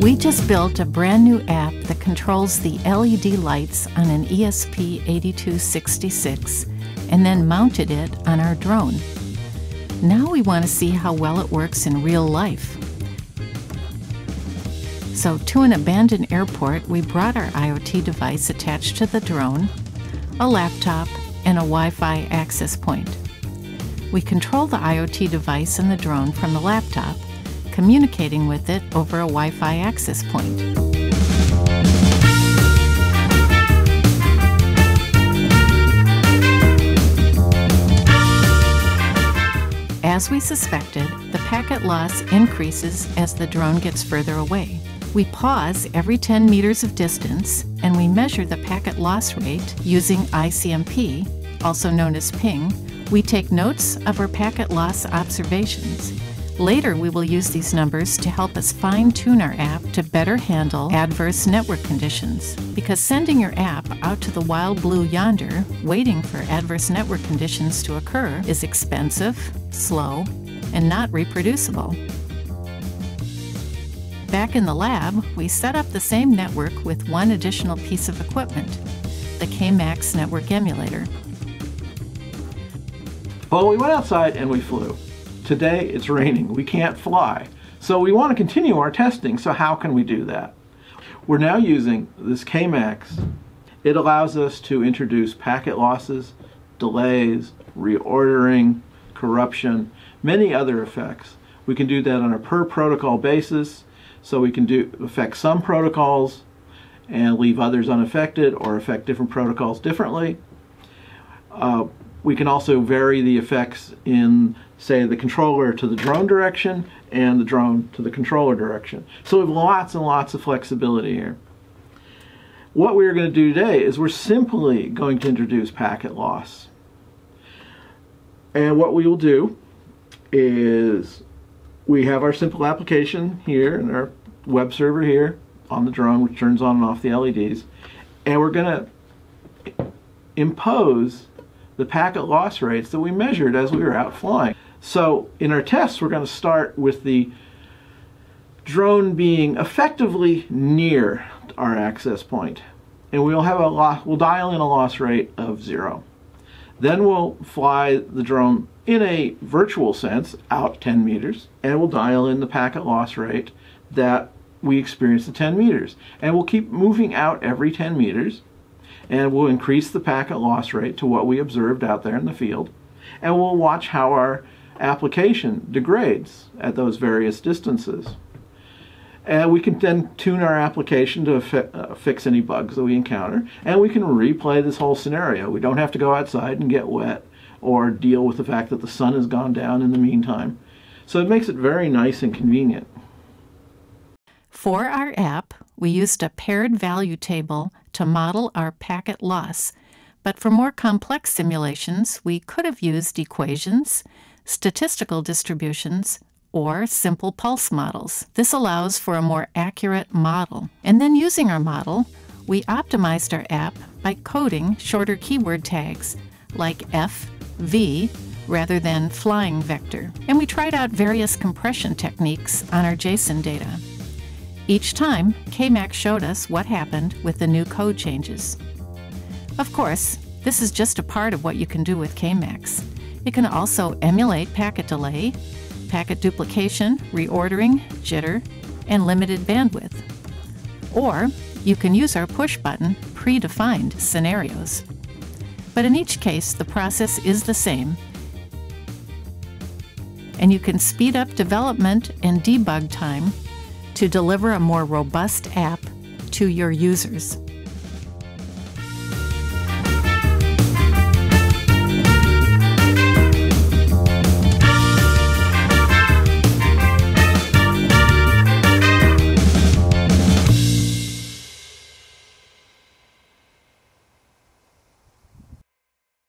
We just built a brand new app that controls the LED lights on an ESP8266 and then mounted it on our drone. Now we want to see how well it works in real life. So, to an abandoned airport, we brought our IoT device attached to the drone, a laptop, and a Wi Fi access point. We control the IoT device and the drone from the laptop communicating with it over a Wi Fi access point. As we suspected, the packet loss increases as the drone gets further away. We pause every 10 meters of distance and we measure the packet loss rate using ICMP, also known as ping. We take notes of our packet loss observations Later, we will use these numbers to help us fine tune our app to better handle adverse network conditions. Because sending your app out to the wild blue yonder, waiting for adverse network conditions to occur, is expensive, slow, and not reproducible. Back in the lab, we set up the same network with one additional piece of equipment the KMAX network emulator. Well, we went outside and we flew. Today it's raining. We can't fly. So we want to continue our testing. So how can we do that? We're now using this KMAX. It allows us to introduce packet losses, delays, reordering, corruption, many other effects. We can do that on a per protocol basis. So we can do affect some protocols and leave others unaffected or affect different protocols differently. Uh, we can also vary the effects in, say, the controller to the drone direction and the drone to the controller direction. So we have lots and lots of flexibility here. What we're going to do today is we're simply going to introduce packet loss. And what we will do is we have our simple application here and our web server here on the drone, which turns on and off the LEDs. And we're going to impose the packet loss rates that we measured as we were out flying. So in our tests, we're going to start with the drone being effectively near our access point. And we'll have a loss, we'll dial in a loss rate of zero. Then we'll fly the drone in a virtual sense out 10 meters and we'll dial in the packet loss rate that we experienced at 10 meters. And we'll keep moving out every 10 meters and we'll increase the packet loss rate to what we observed out there in the field. And we'll watch how our application degrades at those various distances. And we can then tune our application to fi uh, fix any bugs that we encounter. And we can replay this whole scenario. We don't have to go outside and get wet or deal with the fact that the sun has gone down in the meantime. So it makes it very nice and convenient. For our app, we used a paired value table to model our packet loss, but for more complex simulations, we could have used equations, statistical distributions, or simple pulse models. This allows for a more accurate model. And then using our model, we optimized our app by coding shorter keyword tags like F, V, rather than flying vector. And we tried out various compression techniques on our JSON data. Each time, KMAX showed us what happened with the new code changes. Of course, this is just a part of what you can do with KMAX. It can also emulate packet delay, packet duplication, reordering, jitter, and limited bandwidth. Or you can use our push button predefined scenarios. But in each case, the process is the same, and you can speed up development and debug time to deliver a more robust app to your users.